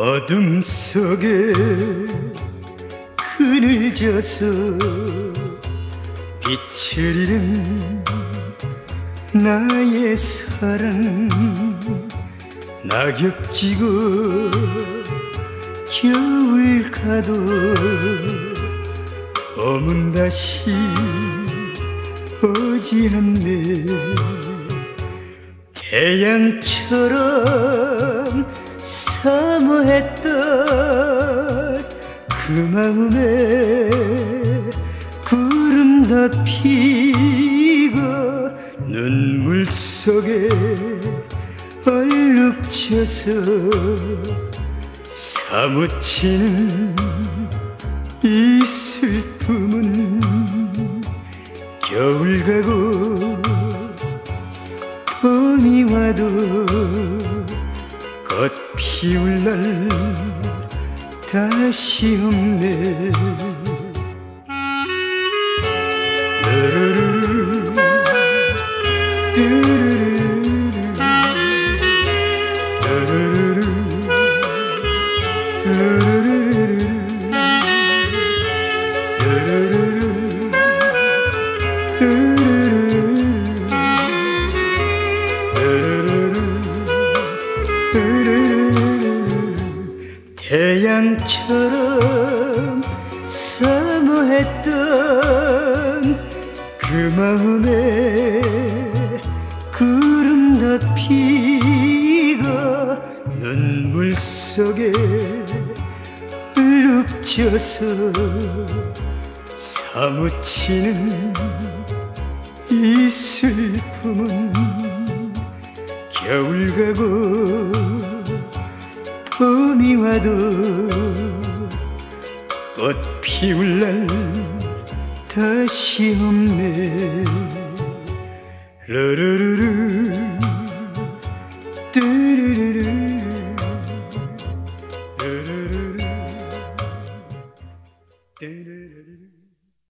어둠 속에 그늘 져서 빛을 잃은 나의 사랑 낙엽 지고 겨울 가도 봄은 다시 오지 않네 태양처럼 사모했던 그 마음에 구름 덮이고 눈물 속에 얼룩져서 사무치는 이 슬픔은 겨울 가고 봄이 와도 꽃 피울 날 다시 없네. 르르르 르르르 르르르 르르르 태양처럼 사모했던 그 마음에 구름 덮이고 눈물 속에 룩져서 사무치는 이 슬픔은 겨울 가고 봄이 와도 꽃 피울 날 다시 없네. 르르르르 뚜르르르 르르르르 뚜르르